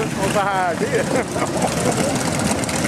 Over here.